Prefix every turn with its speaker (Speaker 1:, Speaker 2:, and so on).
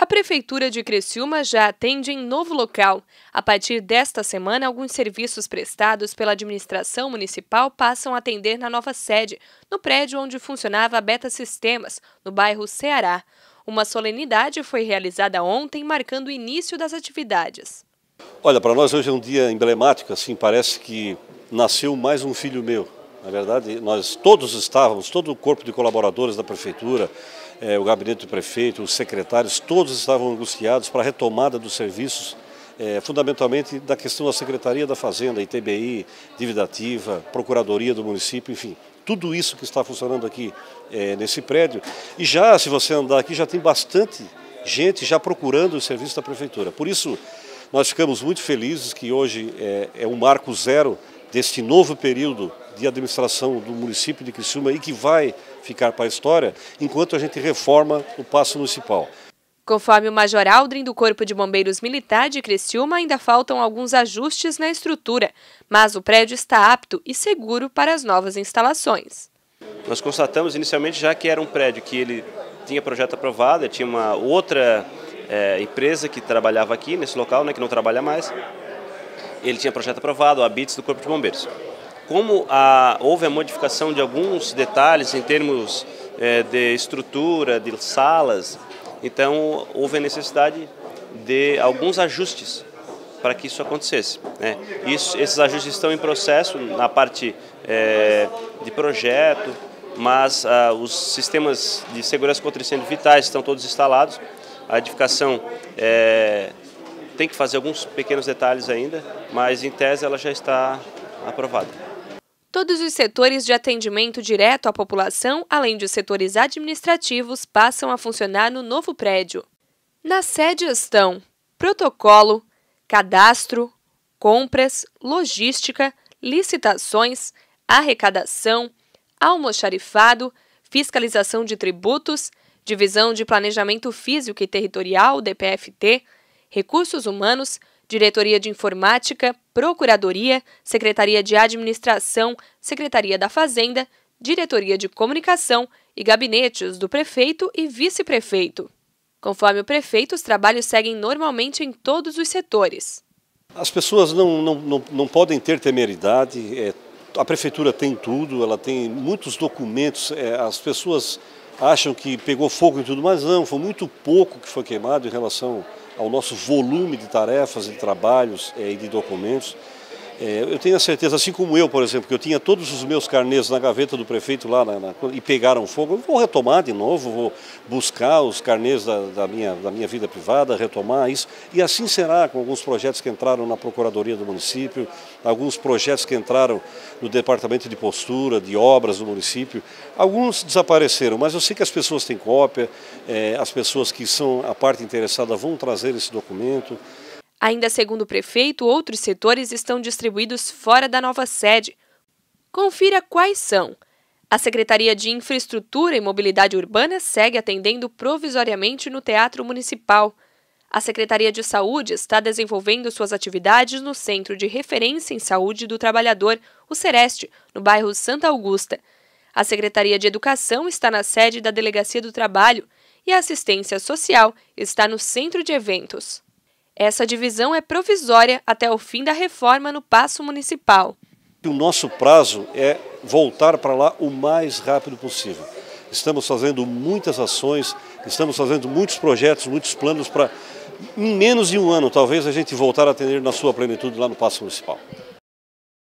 Speaker 1: A Prefeitura de Criciúma já atende em novo local. A partir desta semana, alguns serviços prestados pela administração municipal passam a atender na nova sede, no prédio onde funcionava a Beta Sistemas, no bairro Ceará. Uma solenidade foi realizada ontem, marcando o início das atividades.
Speaker 2: Olha, para nós hoje é um dia emblemático, assim, parece que nasceu mais um filho meu. Na verdade, nós todos estávamos, todo o corpo de colaboradores da prefeitura, é, o gabinete do prefeito, os secretários, todos estavam angustiados para a retomada dos serviços, é, fundamentalmente da questão da Secretaria da Fazenda, ITBI, dívida ativa, Procuradoria do município, enfim, tudo isso que está funcionando aqui é, nesse prédio. E já, se você andar aqui, já tem bastante gente já procurando o serviço da prefeitura. Por isso, nós ficamos muito felizes que hoje é, é um marco zero deste novo período de administração do município de Criciúma e que vai ficar para a história enquanto a gente reforma o passo municipal.
Speaker 1: Conforme o Major Aldrin do Corpo de Bombeiros Militar de Criciúma, ainda faltam alguns ajustes na estrutura, mas o prédio está apto e seguro para as novas instalações.
Speaker 3: Nós constatamos inicialmente já que era um prédio que ele tinha projeto aprovado, tinha uma outra é, empresa que trabalhava aqui nesse local, né, que não trabalha mais. Ele tinha projeto aprovado, a BITS do Corpo de Bombeiros. Como a, houve a modificação de alguns detalhes em termos é, de estrutura, de salas, então houve a necessidade de alguns ajustes para que isso acontecesse. Né? Isso, esses ajustes estão em processo na parte é, de projeto, mas ah, os sistemas de segurança contra incêndio vitais estão todos instalados. A edificação é, tem que fazer alguns pequenos detalhes ainda, mas em tese ela já está aprovada.
Speaker 1: Todos os setores de atendimento direto à população, além de setores administrativos, passam a funcionar no novo prédio. Na sede estão protocolo, cadastro, compras, logística, licitações, arrecadação, almoxarifado, fiscalização de tributos, divisão de planejamento físico e territorial, DPFT, recursos humanos, Diretoria de Informática, Procuradoria, Secretaria de Administração, Secretaria da Fazenda, Diretoria de Comunicação e gabinetes do prefeito e vice-prefeito. Conforme o prefeito, os trabalhos seguem normalmente em todos os setores.
Speaker 2: As pessoas não, não, não, não podem ter temeridade, é, a prefeitura tem tudo, ela tem muitos documentos, é, as pessoas acham que pegou fogo e tudo, mas não, foi muito pouco que foi queimado em relação ao nosso volume de tarefas, de trabalhos é, e de documentos. É, eu tenho a certeza, assim como eu, por exemplo, que eu tinha todos os meus carnês na gaveta do prefeito lá na, na, e pegaram fogo, eu vou retomar de novo, vou buscar os carnês da, da, minha, da minha vida privada, retomar isso. E assim será com alguns projetos que entraram na Procuradoria do município, alguns projetos que entraram no Departamento de Postura, de Obras do município. Alguns desapareceram, mas eu sei que as pessoas têm cópia, é, as pessoas que são a parte interessada vão trazer esse documento.
Speaker 1: Ainda segundo o prefeito, outros setores estão distribuídos fora da nova sede. Confira quais são. A Secretaria de Infraestrutura e Mobilidade Urbana segue atendendo provisoriamente no Teatro Municipal. A Secretaria de Saúde está desenvolvendo suas atividades no Centro de Referência em Saúde do Trabalhador, o Sereste, no bairro Santa Augusta. A Secretaria de Educação está na sede da Delegacia do Trabalho e a Assistência Social está no Centro de Eventos. Essa divisão é provisória até o fim da reforma no Paço Municipal.
Speaker 2: O nosso prazo é voltar para lá o mais rápido possível. Estamos fazendo muitas ações, estamos fazendo muitos projetos, muitos planos para, em menos de um ano, talvez a gente voltar a atender na sua plenitude lá no Paço Municipal.